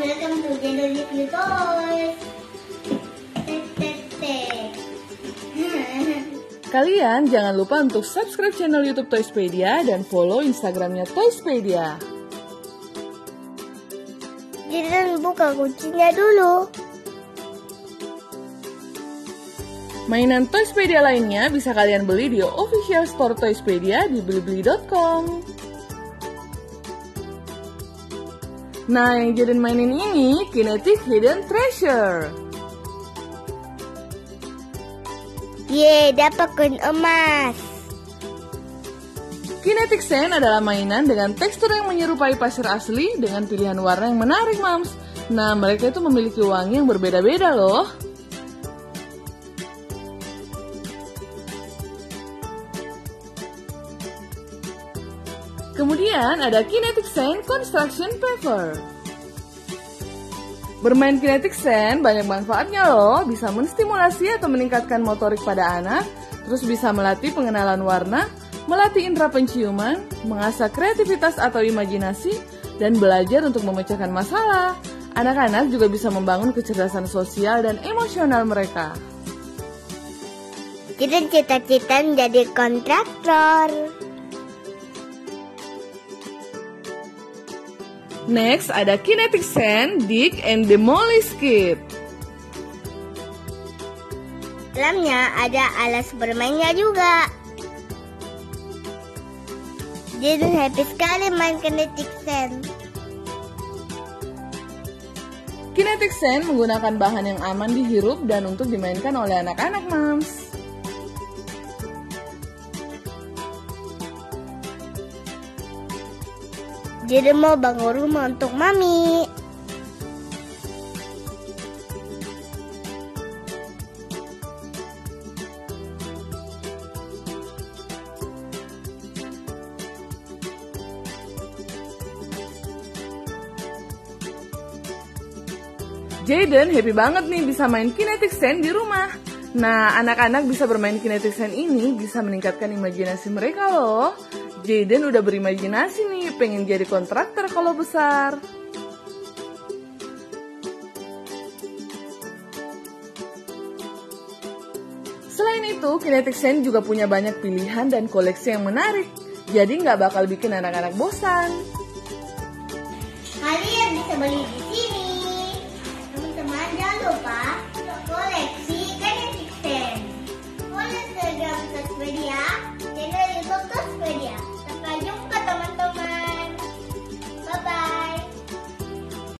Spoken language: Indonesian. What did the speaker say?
welcome to Gender. Tek tek tek. Kalian jangan lupa untuk subscribe channel YouTube Toyspedia dan follow Instagramnya Toyspedia. Jadi buka kuncinya dulu. Mainan Toyspedia lainnya bisa kalian beli di official store Toyspedia di blibli.com. Nah, yang jadi mainin ini Kinetic Hidden Treasure. Ye, dapat koin emas. Kinetic Sand adalah mainan dengan tekstur yang menyerupai pasir asli dengan pilihan warna yang menarik, Mams. Nah, mereka itu memiliki wangi yang berbeda-beda loh. Kemudian ada Kinetic Sand Construction Paper. Bermain kinetic sand banyak manfaatnya loh, bisa menstimulasi atau meningkatkan motorik pada anak, terus bisa melatih pengenalan warna, melatih indera penciuman, mengasah kreativitas atau imajinasi, dan belajar untuk memecahkan masalah. Anak-anak juga bisa membangun kecerdasan sosial dan emosional mereka. Kita cita-cita menjadi kontraktor. Next ada Kinetic Sand, Dig, and Demolish Kit. Dalamnya ada alas bermainnya juga. Jadi happy sekali main kinetic sand. Kinetic Sand menggunakan bahan yang aman dihirup dan untuk dimainkan oleh anak-anak, Mams. Jadi mau bangun rumah untuk mami. Jaden happy banget nih bisa main kinetic sand di rumah. Nah, anak-anak bisa bermain kinetic sand ini bisa meningkatkan imajinasi mereka loh. Jaden udah berimajinasi nih, pengen jadi kontraktor kalau besar. Selain itu, Kinetic Sand juga punya banyak pilihan dan koleksi yang menarik. Jadi nggak bakal bikin anak-anak bosan. Kalian bisa beli di sini. Teman-teman jangan lupa